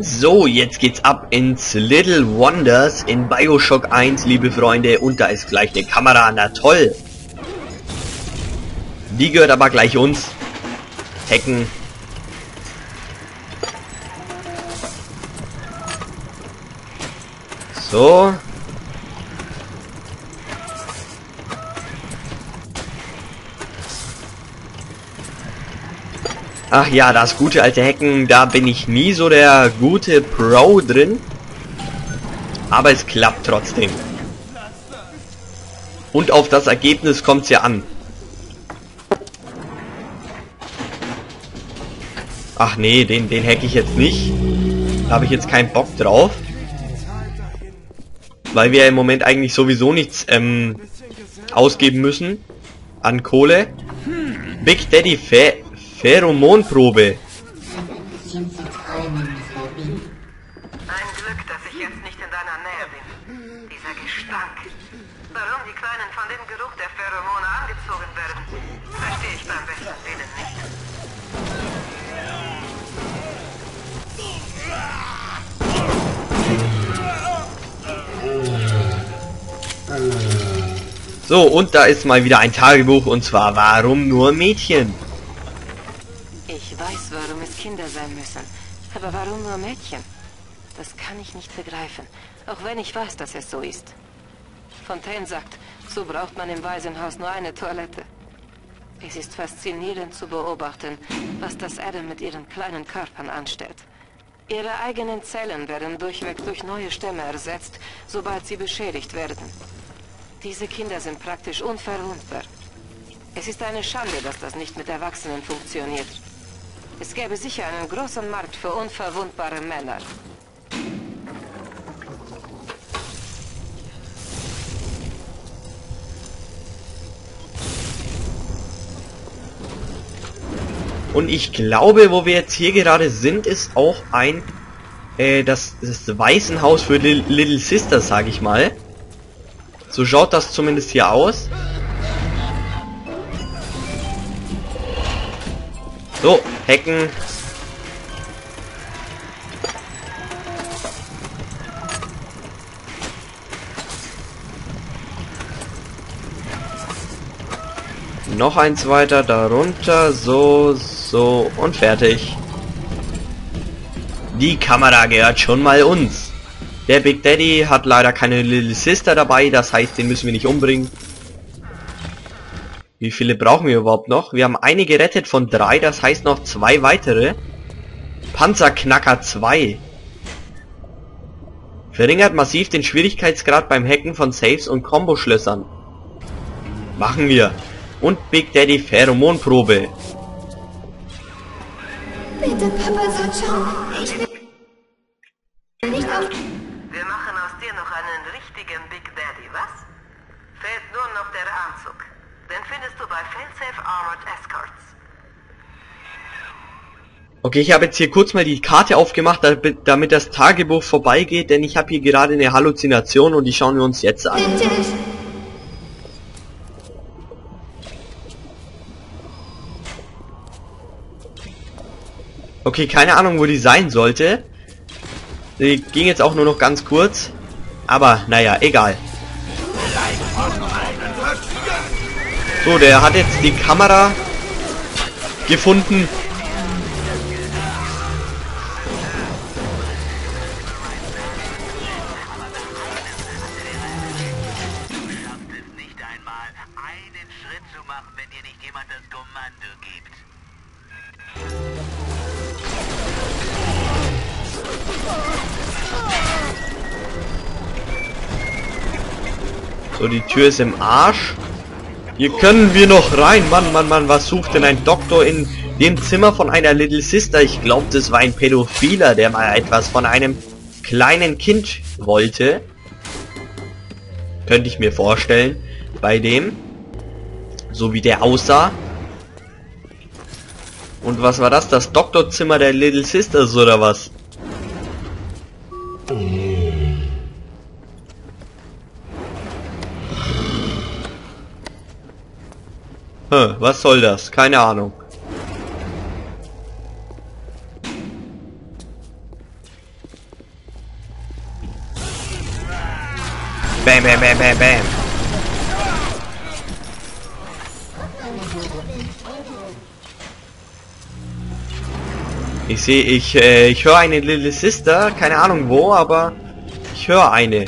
So, jetzt geht's ab ins Little Wonders in Bioshock 1, liebe Freunde. Und da ist gleich eine Kamera, na toll. Die gehört aber gleich uns. Hacken. So. Ach ja, das gute alte Hacken, da bin ich nie so der gute Pro drin. Aber es klappt trotzdem. Und auf das Ergebnis kommt es ja an. Ach nee, den, den hack ich jetzt nicht. Da habe ich jetzt keinen Bock drauf. Weil wir im Moment eigentlich sowieso nichts ähm, ausgeben müssen an Kohle. Big Daddy Fa Pheromonprobe. Ein Glück, dass ich jetzt nicht in deiner Nähe bin. Dieser Gestank. Warum die Kleinen von dem Geruch der Pheromone angezogen werden, verstehe ich beim besten Willen nicht. So, und da ist mal wieder ein Tagebuch und zwar warum nur Mädchen? Weiß, warum es Kinder sein müssen. Aber warum nur Mädchen? Das kann ich nicht begreifen. Auch wenn ich weiß, dass es so ist. Fontaine sagt, so braucht man im Waisenhaus nur eine Toilette. Es ist faszinierend zu beobachten, was das Adam mit ihren kleinen Körpern anstellt. Ihre eigenen Zellen werden durchweg durch neue Stämme ersetzt, sobald sie beschädigt werden. Diese Kinder sind praktisch unverwundbar. Es ist eine Schande, dass das nicht mit Erwachsenen funktioniert. Es gäbe sicher einen großen Markt für unverwundbare Männer. Und ich glaube, wo wir jetzt hier gerade sind, ist auch ein äh, das, das Waisenhaus für Li Little Sisters, sage ich mal. So schaut das zumindest hier aus. So, hacken. Noch eins weiter, darunter, so, so und fertig. Die Kamera gehört schon mal uns. Der Big Daddy hat leider keine Little Sister dabei, das heißt, den müssen wir nicht umbringen. Wie viele brauchen wir überhaupt noch? Wir haben eine gerettet von drei, das heißt noch zwei weitere. Panzerknacker 2. Verringert massiv den Schwierigkeitsgrad beim Hacken von Saves und Combo-Schlössern. Machen wir. Und Big Daddy Pheromonprobe. Bitte, Papa, sag schon. Nicht auf. Wir machen aus dir noch einen richtigen Big Daddy, was? Fehlt nur noch der Anzug. Den findest du bei Failsafe Armored Escorts. Okay, ich habe jetzt hier kurz mal die Karte aufgemacht, damit das Tagebuch vorbeigeht, denn ich habe hier gerade eine Halluzination und die schauen wir uns jetzt an. Okay, keine Ahnung, wo die sein sollte. Die ging jetzt auch nur noch ganz kurz. Aber, naja, egal. So, der hat jetzt die Kamera gefunden. schafft es nicht einmal, einen Schritt zu machen, wenn dir nicht jemand das Kommando gibt. So, die Tür ist im Arsch. Hier können wir noch rein. Mann, Mann, Mann, was sucht denn ein Doktor in dem Zimmer von einer Little Sister? Ich glaube, das war ein Pädophiler, der mal etwas von einem kleinen Kind wollte. Könnte ich mir vorstellen. Bei dem. So wie der aussah. Und was war das? Das Doktorzimmer der Little Sisters oder was? Hm, was soll das? Keine Ahnung. Bam, bam, bam, bam, bam. Ich sehe, ich, äh, ich höre eine Little Sister, keine Ahnung wo, aber ich höre eine.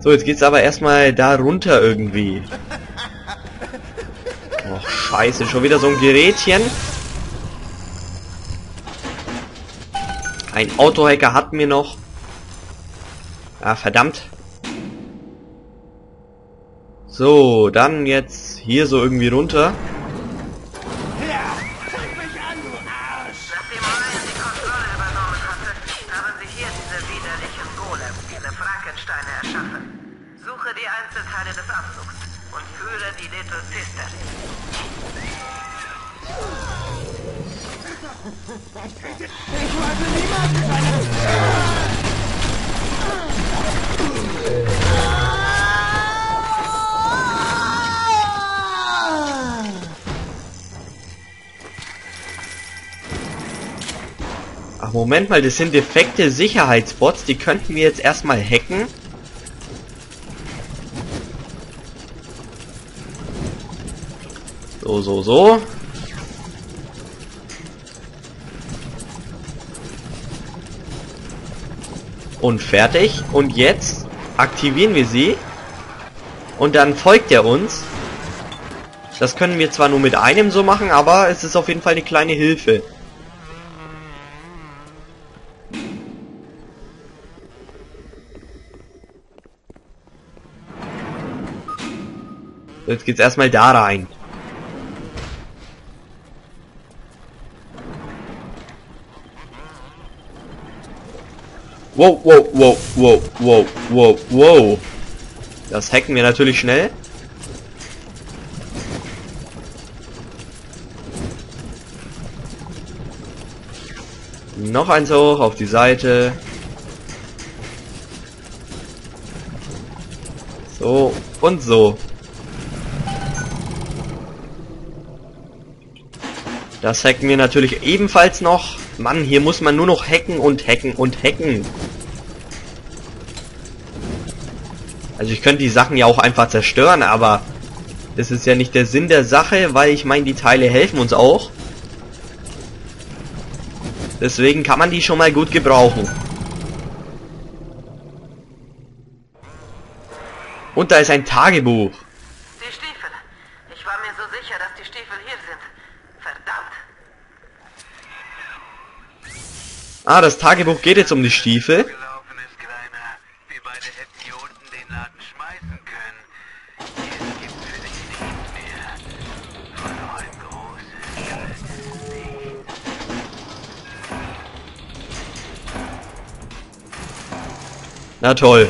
So, jetzt geht's aber erstmal da runter irgendwie. Scheiße, schon wieder so ein Gerätchen. Ein Autohacker hat mir noch. Ah, verdammt. So, dann jetzt hier so irgendwie runter. Suche die Einzelteile des Anzugs und führe die Little Sister. Ach, Moment mal, das sind defekte Sicherheitsbots, die könnten wir jetzt erstmal hacken. So, so, so. Und fertig. Und jetzt aktivieren wir sie. Und dann folgt er uns. Das können wir zwar nur mit einem so machen, aber es ist auf jeden Fall eine kleine Hilfe. Jetzt geht's erstmal da rein. Wow, wow, wow, wow, wow, wow, wow. Das hacken wir natürlich schnell. Noch eins hoch auf die Seite. So und so. Das hacken wir natürlich ebenfalls noch. Mann, hier muss man nur noch hacken und hacken und hacken. Also ich könnte die Sachen ja auch einfach zerstören, aber das ist ja nicht der Sinn der Sache, weil ich meine, die Teile helfen uns auch. Deswegen kann man die schon mal gut gebrauchen. Und da ist ein Tagebuch. Die Stiefel. Ich war mir so sicher, dass die Stiefel hier sind. Verdammt. Ah, das Tagebuch geht jetzt um die Stiefel. gelaufen ist, Kleiner. Wir beide hätten hier unten den Laden schmeißen können. Jetzt gibt für dich nichts mehr. Nur ein großes, kaltes Licht. Na toll.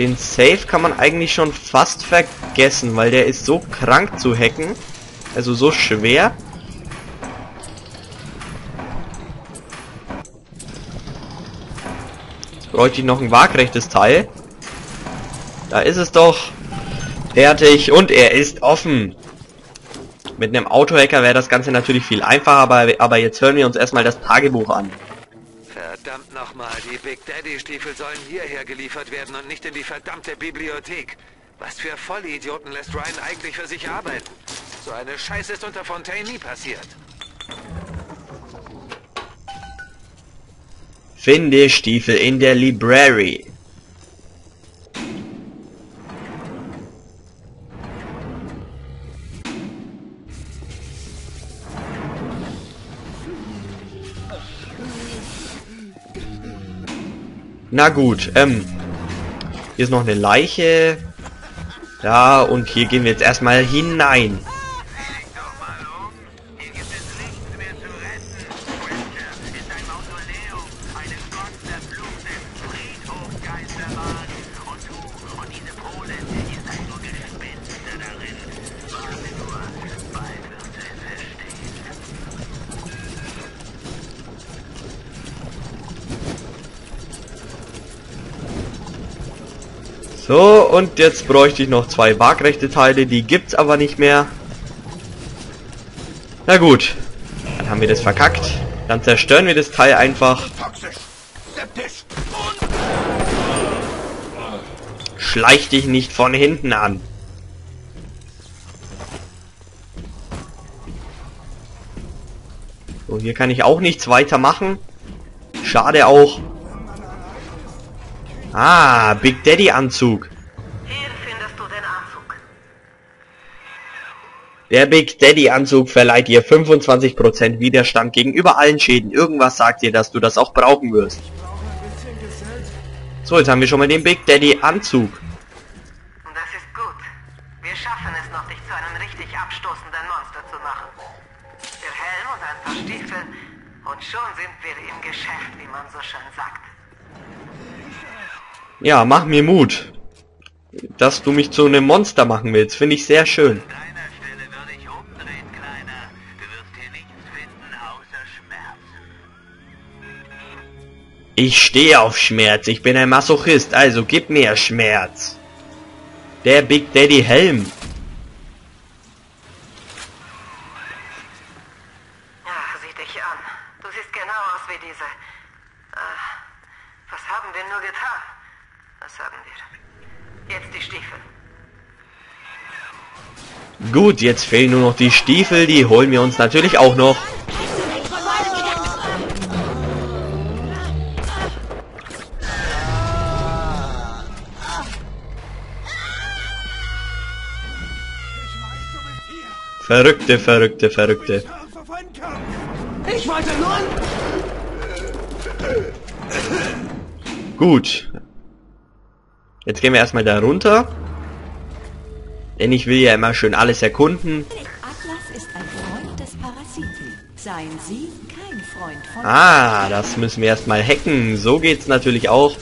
Den Safe kann man eigentlich schon fast vergessen, weil der ist so krank zu hacken. Also so schwer. Jetzt bräuchte ich noch ein waagrechtes Teil. Da ist es doch. Fertig und er ist offen. Mit einem Autohacker wäre das Ganze natürlich viel einfacher, aber, aber jetzt hören wir uns erstmal das Tagebuch an. Verdammt nochmal, die Big Daddy-Stiefel sollen hierher geliefert werden und nicht in die verdammte Bibliothek. Was für Vollidioten lässt Ryan eigentlich für sich arbeiten? So eine Scheiße ist unter Fontaine nie passiert. Finde Stiefel in der Library. Na gut, ähm. Hier ist noch eine Leiche. Ja, und hier gehen wir jetzt erstmal hinein. So, und jetzt bräuchte ich noch zwei waagrechte Teile, die gibt's aber nicht mehr. Na gut, dann haben wir das verkackt. Dann zerstören wir das Teil einfach. Schleich dich nicht von hinten an. So, hier kann ich auch nichts weiter machen. Schade auch. Ah, Big Daddy Anzug. Hier findest du den Anzug. Der Big Daddy Anzug verleiht dir 25% Widerstand gegenüber allen Schäden. Irgendwas sagt dir, dass du das auch brauchen wirst. So, jetzt haben wir schon mal den Big Daddy Anzug. Das ist gut. Wir schaffen es noch, dich zu einem richtig abstoßenden Monster zu machen. Der Helm und ein paar Stiefel und schon sind wir im Geschäft, wie man so schön sagt. Ja, mach mir Mut. Dass du mich zu einem Monster machen willst, finde ich sehr schön. An deiner Stelle würde ich umdrehen, Kleiner. Du wirst hier nichts finden außer Schmerzen. Ich stehe auf Schmerz, ich bin ein Masochist, also gib mir Schmerz. Der Big Daddy Helm. Ja, sieh dich an. Du siehst genau aus wie diese. Ah, was haben wir nur getan? Was haben wir? Jetzt die Stiefel. Gut, jetzt fehlen nur noch die Stiefel, die holen wir uns natürlich auch noch. Verrückte, verrückte, verrückte. Ich wollte nur... Gut. Jetzt gehen wir erstmal da runter. Denn ich will ja immer schön alles erkunden. Ah, das müssen wir erstmal hacken. So geht's natürlich auch.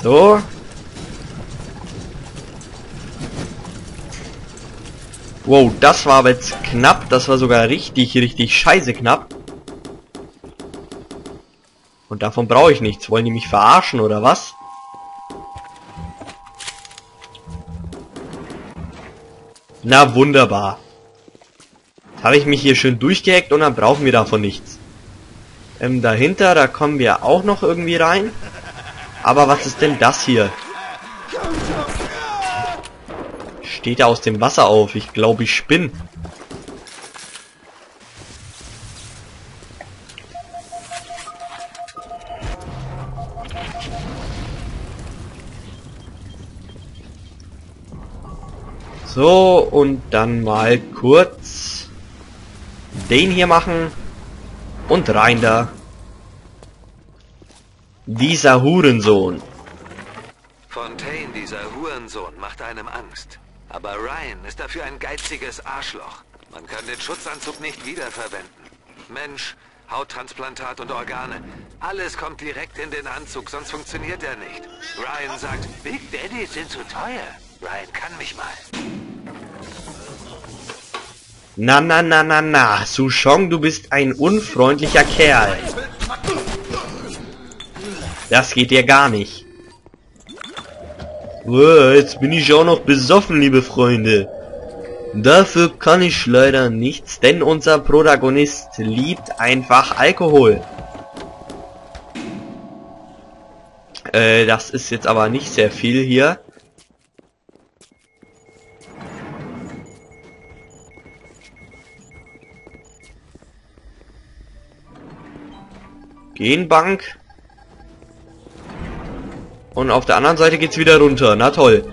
So. Wow, das war aber jetzt knapp. Das war sogar richtig, richtig scheiße knapp. Und davon brauche ich nichts. Wollen die mich verarschen oder was? Na wunderbar. Jetzt habe ich mich hier schön durchgehackt und dann brauchen wir davon nichts. Ähm, dahinter, da kommen wir auch noch irgendwie rein. Aber was ist denn das hier? Steht er aus dem Wasser auf? Ich glaube, ich spinn. So, und dann mal kurz den hier machen und rein da. Dieser Hurensohn. Fontaine, dieser Hurensohn, macht einem Angst. Aber Ryan ist dafür ein geiziges Arschloch. Man kann den Schutzanzug nicht wiederverwenden. Mensch, Hauttransplantat und Organe. Alles kommt direkt in den Anzug, sonst funktioniert er nicht. Ryan sagt, Big Daddy sind zu teuer. Ryan kann mich mal. Na na na na na, Sushong, du bist ein unfreundlicher Kerl. Das geht dir gar nicht. Jetzt bin ich auch noch besoffen, liebe Freunde. Dafür kann ich leider nichts, denn unser Protagonist liebt einfach Alkohol. Äh, das ist jetzt aber nicht sehr viel hier. Genbank. Und auf der anderen Seite geht's wieder runter. Na toll.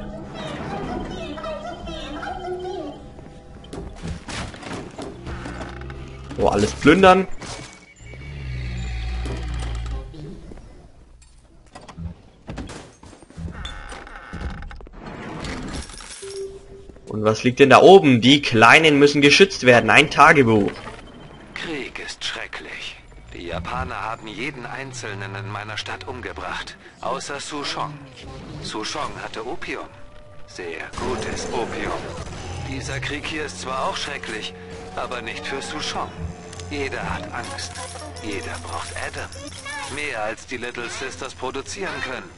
So, alles plündern. Und was liegt denn da oben? Die Kleinen müssen geschützt werden. Ein Tagebuch. Krieg ist schrecklich. Die Japaner haben jeden Einzelnen in meiner Stadt umgebracht. Außer Sushong. Sushong hatte Opium. Sehr gutes Opium. Dieser Krieg hier ist zwar auch schrecklich, aber nicht für Sushong. Jeder hat Angst. Jeder braucht Adam. Mehr als die Little Sisters produzieren können.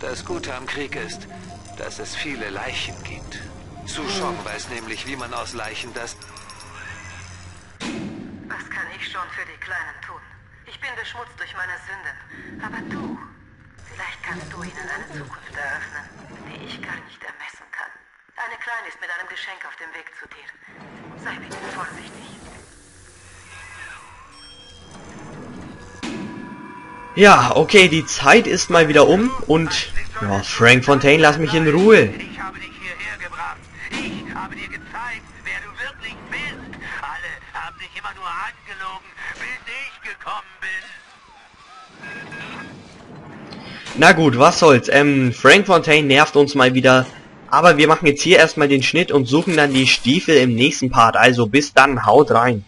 Das Gute am Krieg ist, dass es viele Leichen gibt. Su Shong weiß nämlich, wie man aus Leichen das... Schon für die Kleinen tun? Ich bin beschmutzt durch meine Sünden. Aber du, vielleicht kannst du ihnen eine Zukunft eröffnen, die ich gar nicht ermessen kann. Eine Kleine ist mit einem Geschenk auf dem Weg zu dir. Sei bitte vorsichtig. Ja, okay, die Zeit ist mal wieder um und ja, Frank Fontaine, lass mich in Ruhe. Ich habe dich hierher gebracht. Ich habe dir gezeigt, wer du wirklich bist. Alle haben dich immer nur angelogen, bis ich gekommen bin. Na gut, was soll's. Ähm, Frank Fontaine nervt uns mal wieder. Aber wir machen jetzt hier erstmal den Schnitt und suchen dann die Stiefel im nächsten Part. Also bis dann, haut rein.